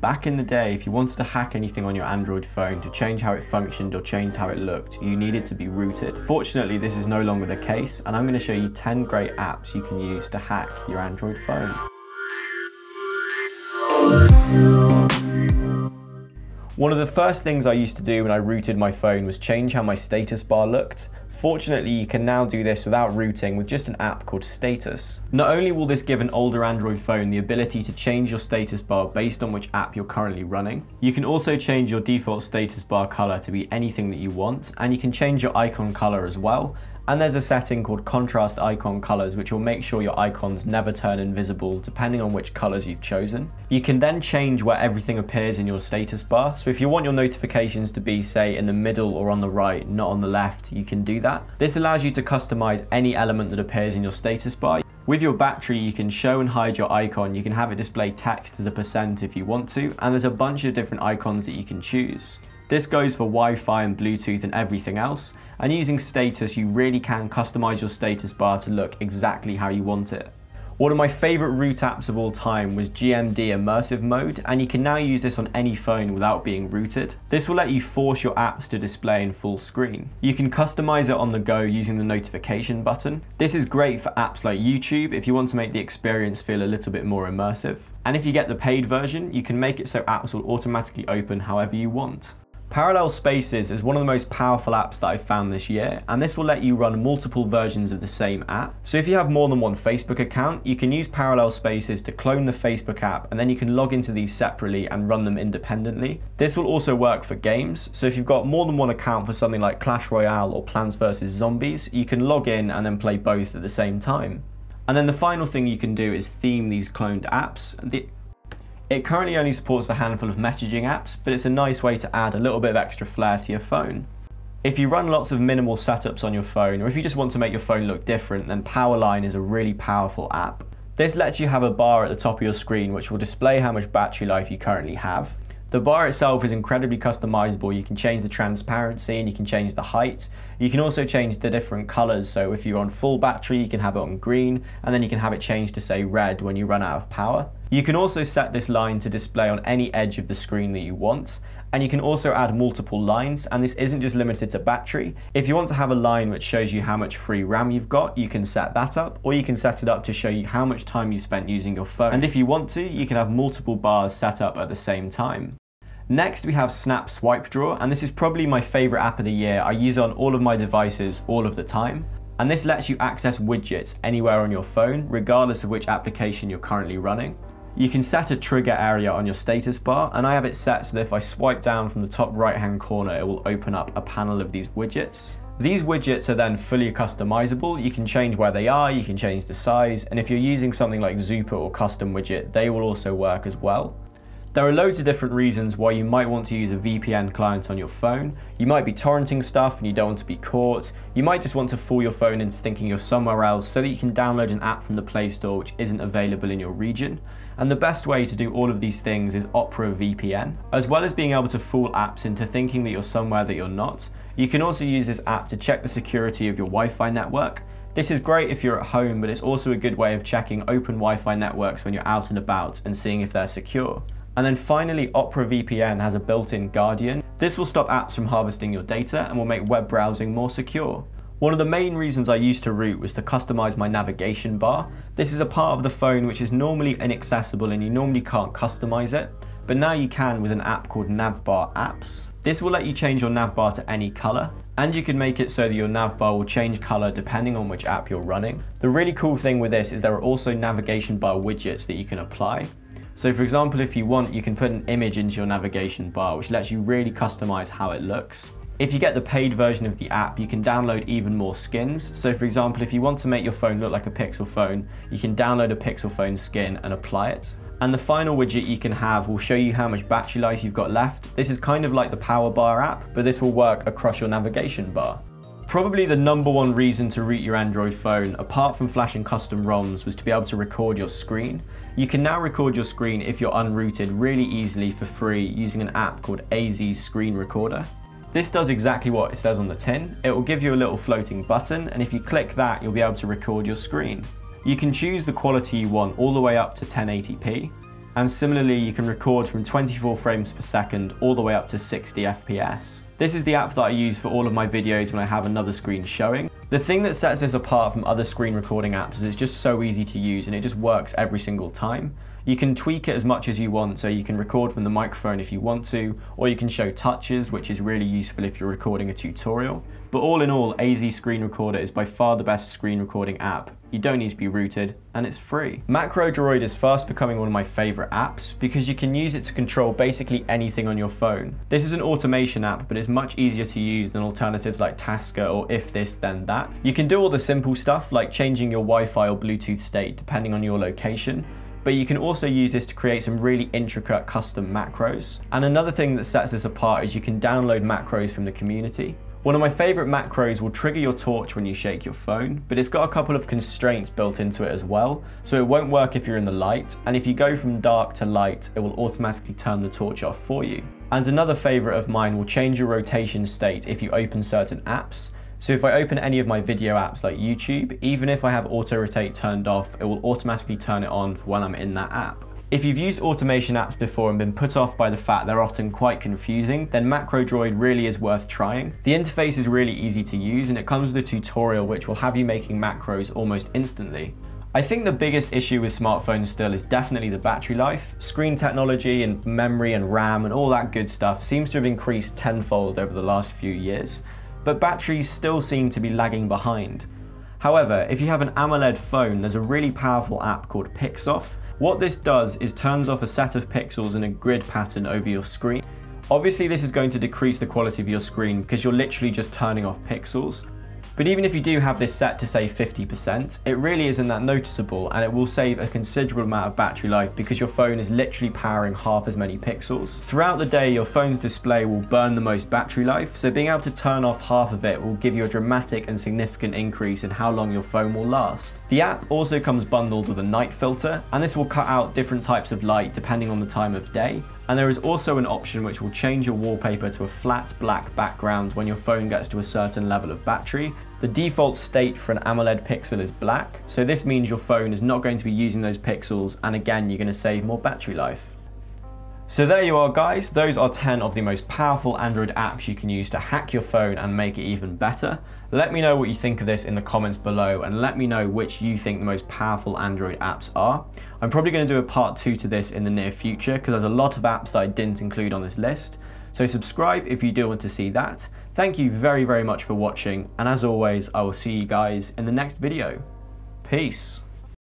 Back in the day, if you wanted to hack anything on your Android phone to change how it functioned or change how it looked, you needed to be rooted. Fortunately, this is no longer the case, and I'm going to show you 10 great apps you can use to hack your Android phone. One of the first things I used to do when I rooted my phone was change how my status bar looked. Fortunately, you can now do this without rooting with just an app called Status. Not only will this give an older Android phone the ability to change your status bar based on which app you're currently running, you can also change your default status bar color to be anything that you want, and you can change your icon color as well, and there's a setting called contrast icon colors, which will make sure your icons never turn invisible depending on which colors you've chosen. You can then change where everything appears in your status bar. So if you want your notifications to be say in the middle or on the right, not on the left, you can do that. This allows you to customize any element that appears in your status bar. With your battery, you can show and hide your icon. You can have it display text as a percent if you want to, and there's a bunch of different icons that you can choose. This goes for Wi-Fi and Bluetooth and everything else. And using status, you really can customize your status bar to look exactly how you want it. One of my favorite root apps of all time was GMD Immersive Mode, and you can now use this on any phone without being rooted. This will let you force your apps to display in full screen. You can customize it on the go using the notification button. This is great for apps like YouTube if you want to make the experience feel a little bit more immersive. And if you get the paid version, you can make it so apps will automatically open however you want. Parallel Spaces is one of the most powerful apps that I've found this year, and this will let you run multiple versions of the same app. So if you have more than one Facebook account, you can use Parallel Spaces to clone the Facebook app, and then you can log into these separately and run them independently. This will also work for games, so if you've got more than one account for something like Clash Royale or Plants vs Zombies, you can log in and then play both at the same time. And then the final thing you can do is theme these cloned apps. The it currently only supports a handful of messaging apps, but it's a nice way to add a little bit of extra flair to your phone. If you run lots of minimal setups on your phone, or if you just want to make your phone look different, then Powerline is a really powerful app. This lets you have a bar at the top of your screen which will display how much battery life you currently have. The bar itself is incredibly customizable. You can change the transparency and you can change the height. You can also change the different colors. So if you're on full battery, you can have it on green and then you can have it change to say red when you run out of power. You can also set this line to display on any edge of the screen that you want. And you can also add multiple lines, and this isn't just limited to battery. If you want to have a line which shows you how much free RAM you've got, you can set that up, or you can set it up to show you how much time you spent using your phone. And if you want to, you can have multiple bars set up at the same time. Next, we have Snap Swipe Drawer, and this is probably my favorite app of the year. I use it on all of my devices all of the time. And this lets you access widgets anywhere on your phone, regardless of which application you're currently running. You can set a trigger area on your status bar, and I have it set so that if I swipe down from the top right hand corner, it will open up a panel of these widgets. These widgets are then fully customizable. You can change where they are, you can change the size, and if you're using something like Zooper or Kustom Widget, they will also work as well. There are loads of different reasons why you might want to use a VPN client on your phone. You might be torrenting stuff and you don't want to be caught. You might just want to fool your phone into thinking you're somewhere else so that you can download an app from the Play Store which isn't available in your region. And the best way to do all of these things is Opera VPN. As well as being able to fool apps into thinking that you're somewhere that you're not, you can also use this app to check the security of your Wi-Fi network. This is great if you're at home, but it's also a good way of checking open Wi-Fi networks when you're out and about and seeing if they're secure. And then finally, Opera VPN has a built-in Guardian. This will stop apps from harvesting your data and will make web browsing more secure. One of the main reasons I used to root was to customize my navigation bar. This is a part of the phone which is normally inaccessible and you normally can't customize it, but now you can with an app called Navbar Apps. This will let you change your navbar to any color, and you can make it so that your navbar will change color depending on which app you're running. The really cool thing with this is there are also navigation bar widgets that you can apply. So for example, if you want, you can put an image into your navigation bar, which lets you really customize how it looks. If you get the paid version of the app, you can download even more skins. So for example, if you want to make your phone look like a Pixel phone, you can download a Pixel phone skin and apply it. And the final widget you can have will show you how much battery life you've got left. This is kind of like the Power Bar app, but this will work across your navigation bar. Probably the number one reason to root your Android phone, apart from flashing custom ROMs, was to be able to record your screen. You can now record your screen if you're unrooted really easily for free using an app called AZ Screen Recorder. This does exactly what it says on the tin. It will give you a little floating button, and if you click that, you'll be able to record your screen. You can choose the quality you want all the way up to 1080p, And similarly, you can record from 24 frames per second all the way up to 60 FPS. This is the app that I use for all of my videos when I have another screen showing. The thing that sets this apart from other screen recording apps is it's just so easy to use and it just works every single time. You can tweak it as much as you want, so you can record from the microphone if you want to, or you can show touches, which is really useful if you're recording a tutorial. But all in all, AZ Screen Recorder is by far the best screen recording app. You don't need to be rooted, and it's free. MacroDroid is fast becoming one of my favorite apps because you can use it to control basically anything on your phone. This is an automation app, but it's much easier to use than alternatives like Tasker or If This Then That. You can do all the simple stuff like changing your Wi-Fi or Bluetooth state depending on your location, but you can also use this to create some really intricate custom macros. And another thing that sets this apart is you can download macros from the community. One of my favorite macros will trigger your torch when you shake your phone, but it's got a couple of constraints built into it as well, so it won't work if you're in the light, and if you go from dark to light, it will automatically turn the torch off for you. And another favorite of mine will change your rotation state if you open certain apps, so if I open any of my video apps like YouTube, even if I have auto rotate turned off, it will automatically turn it on when I'm in that app. If you've used automation apps before and been put off by the fact they're often quite confusing, then MacroDroid really is worth trying. The interface is really easy to use and it comes with a tutorial which will have you making macros almost instantly. I think the biggest issue with smartphones still is definitely the battery life. Screen technology and memory and RAM and all that good stuff seems to have increased tenfold over the last few years but batteries still seem to be lagging behind. However, if you have an AMOLED phone, there's a really powerful app called Pixoff. What this does is turns off a set of pixels in a grid pattern over your screen. Obviously this is going to decrease the quality of your screen because you're literally just turning off pixels, but even if you do have this set to say 50%, it really isn't that noticeable and it will save a considerable amount of battery life because your phone is literally powering half as many pixels. Throughout the day, your phone's display will burn the most battery life, so being able to turn off half of it will give you a dramatic and significant increase in how long your phone will last. The app also comes bundled with a night filter, and this will cut out different types of light depending on the time of day, and there is also an option which will change your wallpaper to a flat black background when your phone gets to a certain level of battery. The default state for an AMOLED pixel is black, so this means your phone is not going to be using those pixels and again you're going to save more battery life. So there you are guys, those are 10 of the most powerful Android apps you can use to hack your phone and make it even better. Let me know what you think of this in the comments below and let me know which you think the most powerful Android apps are. I'm probably going to do a part 2 to this in the near future because there's a lot of apps that I didn't include on this list. So subscribe if you do want to see that. Thank you very very much for watching and as always I will see you guys in the next video. Peace.